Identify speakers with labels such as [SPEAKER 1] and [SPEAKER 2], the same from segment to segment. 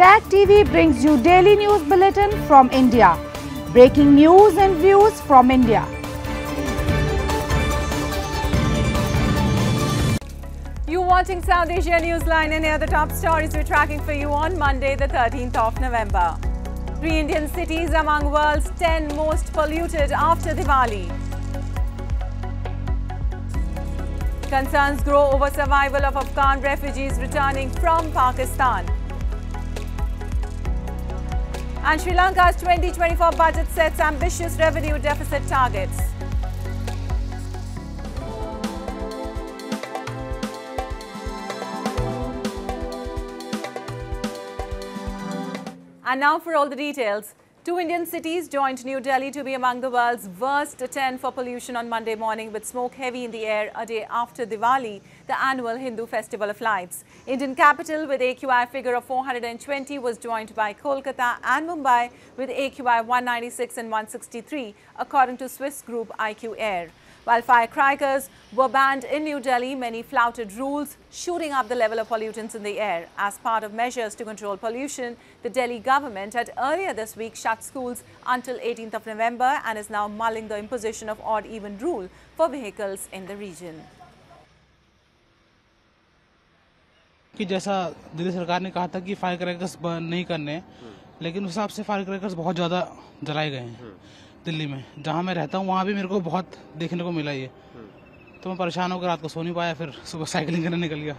[SPEAKER 1] Tag TV brings you daily news bulletin from India. Breaking news and views from India.
[SPEAKER 2] You're watching South Asia Newsline and here are the top stories we're tracking for you on Monday, the 13th of November. Three Indian cities among world's 10 most polluted after Diwali. Concerns grow over survival of Afghan refugees returning from Pakistan. And Sri Lanka's 2024 budget sets ambitious revenue deficit targets. And now for all the details. Two Indian cities joined New Delhi to be among the world's worst 10 for pollution on Monday morning with smoke heavy in the air a day after Diwali, the annual Hindu festival of lights. Indian capital with AQI figure of 420 was joined by Kolkata and Mumbai with AQI 196 and 163 according to Swiss group IQ Air. While firecrackers were banned in New Delhi, many flouted rules, shooting up the level of pollutants in the air. As part of measures to control pollution, the Delhi government had earlier this week shut schools until 18th of November and is now mulling the imposition of odd-even rule for vehicles in the region.
[SPEAKER 3] कि जैसा दिल्ली सरकार ने कहा था कि fire crackers burn नहीं करने हैं, लेकिन उस हिसाब से फायर क्रैकर्स बहुत ज़्यादा जलाए गए हैं दिल्ली में जहाँ मैं रहता हूँ वहाँ भी मेरे को बहुत देखने को मिला ये तो मैं परेशान होकर रात को सो नहीं पाया फिर सुबह साइकिलिंग करने निकल गया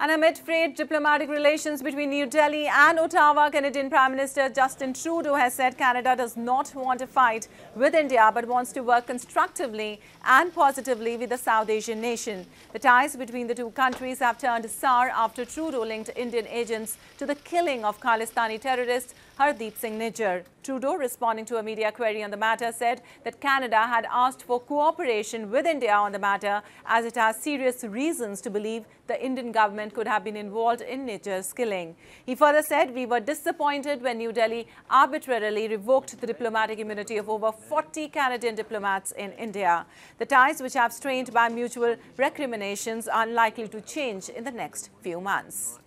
[SPEAKER 2] And amid frayed diplomatic relations between New Delhi and Ottawa, Canadian Prime Minister Justin Trudeau has said Canada does not want to fight with India but wants to work constructively and positively with the South Asian nation. The ties between the two countries have turned sour after Trudeau linked Indian agents to the killing of Khalistani terrorist Hardeep Singh Nijjar. Trudeau, responding to a media query on the matter, said that Canada had asked for cooperation with India on the matter as it has serious reasons to believe the Indian government could have been involved in Nijjar's killing. He further said, we were disappointed when New Delhi arbitrarily revoked the diplomatic immunity of over 40 Canadian diplomats in India. The ties, which have strained by mutual recriminations, are likely to change in the next few months.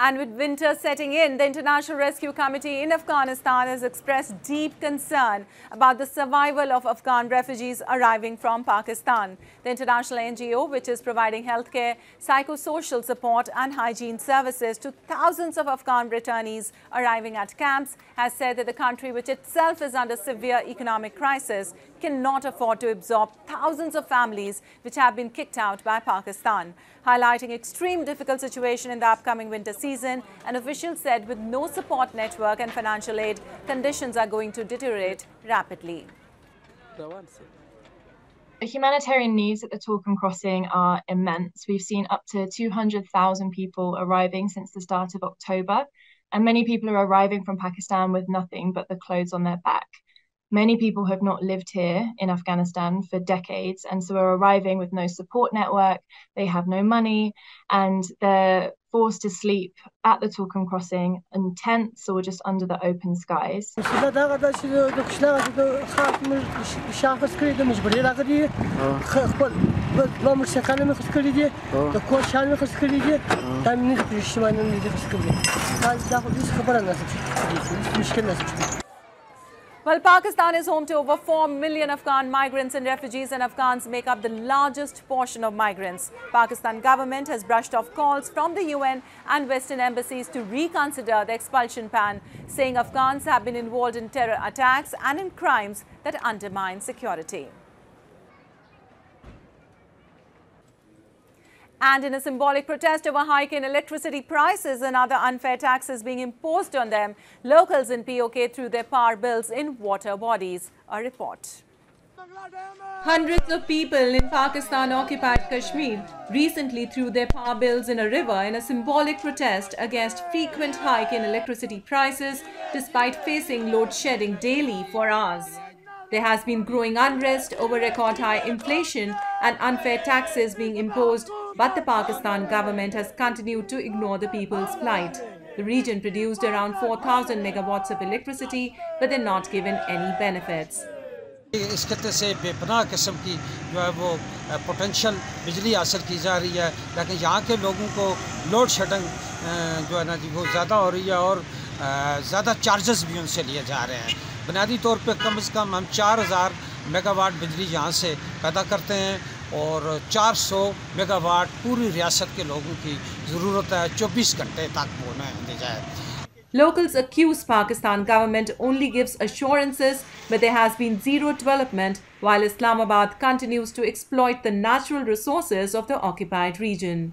[SPEAKER 2] And with winter setting in, the International Rescue Committee in Afghanistan has expressed deep concern about the survival of Afghan refugees arriving from Pakistan. The international NGO, which is providing healthcare, psychosocial support and hygiene services to thousands of Afghan returnees arriving at camps, has said that the country, which itself is under severe economic crisis, cannot afford to absorb thousands of families which have been kicked out by Pakistan. Highlighting extreme difficult situation in the upcoming winter season, an official said with no support network and financial aid, conditions are going to deteriorate rapidly.
[SPEAKER 4] The humanitarian needs at the Torkham crossing are immense. We've seen up to 200,000 people arriving since the start of October, and many people are arriving from Pakistan with nothing but the clothes on their back. Many people have not lived here in Afghanistan for decades and so are arriving with no support network, they have no money, and they're forced to sleep at the Torkham crossing in tents or just under the open skies.
[SPEAKER 2] Well, Pakistan is home to over 4 million Afghan migrants and refugees and Afghans make up the largest portion of migrants. Pakistan government has brushed off calls from the UN and Western embassies to reconsider the expulsion ban, saying Afghans have been involved in terror attacks and in crimes that undermine security. And in a symbolic protest over hike in electricity prices and other unfair taxes being imposed on them, locals in POK threw their power bills in water bodies. A report. Hundreds of people in Pakistan-occupied Kashmir recently threw their power bills in a river in a symbolic protest against frequent hike in electricity prices despite facing load shedding daily for hours. There has been growing unrest over record high inflation and unfair taxes being imposed, but the Pakistan government has continued to ignore the people's plight. The region produced around 4,000 megawatts of electricity, but they're not given any benefits.
[SPEAKER 5] इस खत्े से बेपनाह किस्म की जो है वो potential बिजली हासिल की जा रही है लेकिन यहाँ के लोगों को लोड शेडिंग जो है ना जी वो ज़्यादा हो रही है और ज़्यादा चार्जेस भी उनसे लिए जा रहे हैं बुनियादी तौर पे कम से कम हम चार हज़ार मेगावाट बिजली यहाँ से पैदा करते हैं और 400 मेगावाट पूरी रियासत के लोगों की ज़रूरत है 24 घंटे तक वो नहीं जाए
[SPEAKER 2] Locals accuse Pakistan government only gives assurances but there has been zero development while Islamabad continues to exploit the natural resources of the occupied region.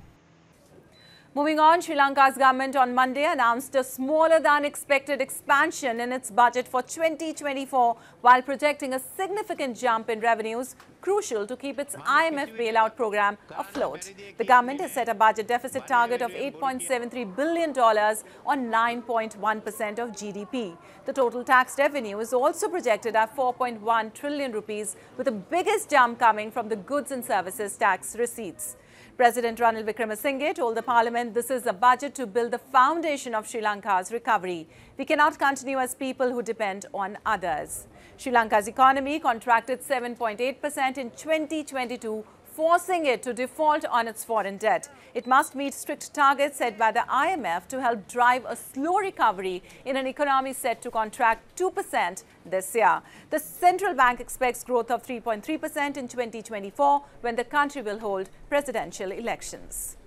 [SPEAKER 2] Moving on, Sri Lanka's government on Monday announced a smaller than expected expansion in its budget for 2024 while projecting a significant jump in revenues crucial to keep its IMF bailout program afloat. The government has set a budget deficit target of $8.73 billion or 9.1% of GDP. The total tax revenue is also projected at 4.1 trillion rupees with the biggest jump coming from the goods and services tax receipts. President Ranil Wickremesinghe told the parliament this is a budget to build the foundation of Sri Lanka's recovery. We cannot continue as people who depend on others. Sri Lanka's economy contracted 7.8% in 2022 forcing it to default on its foreign debt. It must meet strict targets set by the IMF to help drive a slow recovery in an economy set to contract 2% this year. The central bank expects growth of 3.3% in 2024 when the country will hold presidential elections.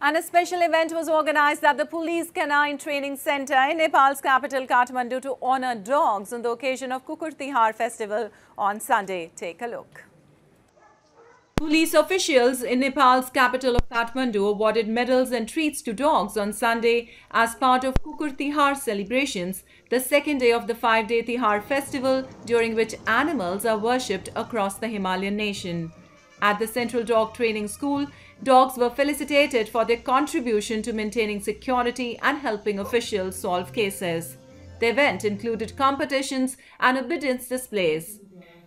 [SPEAKER 2] And a special event was organized at the Police Canine Training Center in Nepal's capital Kathmandu to honor dogs on the occasion of Kukur Tihar festival on Sunday. Take a look. Police officials in Nepal's capital of Kathmandu awarded medals and treats to dogs on Sunday as part of Kukur Tihar celebrations, the second day of the five-day Tihar festival during which animals are worshipped across the Himalayan nation. At the Central Dog Training School, dogs were felicitated for their contribution to maintaining security and helping officials solve cases. The event included competitions and obedience displays.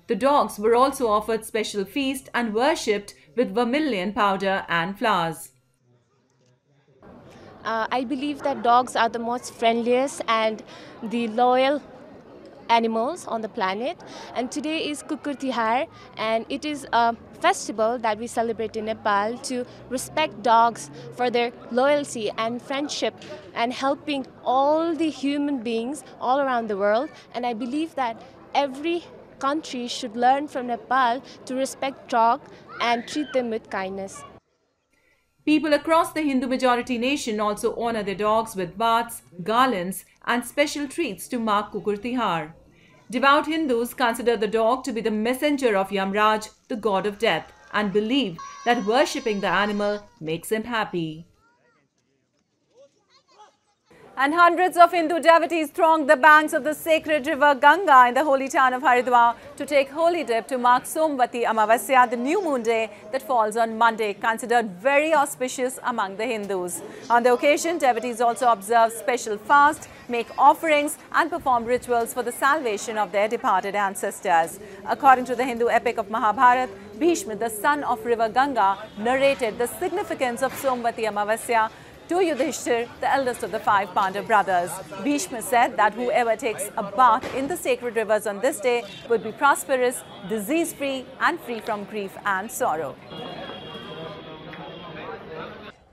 [SPEAKER 2] The dogs were also offered special feast and worshipped with vermilion powder and flowers.
[SPEAKER 6] Uh, I believe that dogs are the most friendliest and the loyal animals on the planet and today is Kukur Tihar and it is a festival that we celebrate in Nepal to respect dogs for their loyalty and friendship and helping all the human beings all around the world and I believe that every country should learn from Nepal to respect dog and treat them with kindness.
[SPEAKER 2] People across the Hindu majority nation also honor their dogs with baths, garlands, and special treats to mark Kukur Tihar. Devout Hindus consider the dog to be the messenger of Yamraj, the god of death, and believe that worshipping the animal makes him happy. And hundreds of Hindu devotees thronged the banks of the sacred river Ganga in the holy town of Haridwar to take holy dip to mark Somvati Amavasya, the new moon day that falls on Monday, considered very auspicious among the Hindus. On the occasion, devotees also observe special fast, make offerings and perform rituals for the salvation of their departed ancestors. According to the Hindu epic of Mahabharat, Bhishma, the son of river Ganga, narrated the significance of Somvati Amavasya to Yudhishthir, the eldest of the five Pandav brothers. Bhishma said that whoever takes a bath in the sacred rivers on this day would be prosperous, disease-free and free from grief and sorrow.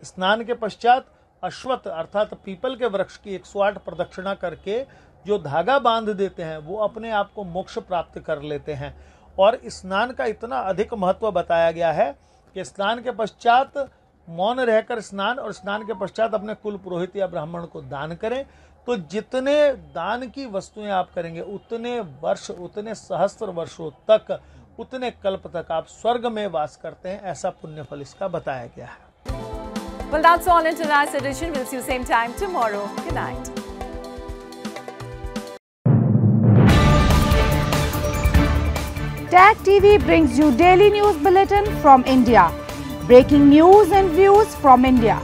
[SPEAKER 7] स्नान के पश्चात अश्वत अर्थात people के वृक्ष की 108 प्रदक्षिणा करके जो धागा बाँध देते हैं वो अपने आप को मोक्ष प्राप्त कर लेते हैं और स्नान का इतना अधिक महत्व बताया गया है कि स्नान के पश्चात मौन रहकर स्नान और स्नान के पश्चात अपने कुल पुरोहित या ब्राह्मण को दान करें तो जितने दान की वस्तुएँ आप करेंगे उतने वर्ष उतने सहस्त्र वर्षों तक उतने कल्प तक आप स्वर्ग में वास करते हैं ऐसा पुण्य फल इसका बताया गया है
[SPEAKER 2] Well, that's all in tonight's edition. We'll see you same time tomorrow. Good night.
[SPEAKER 1] Tag TV brings you daily news bulletin from India. Breaking news and views from India.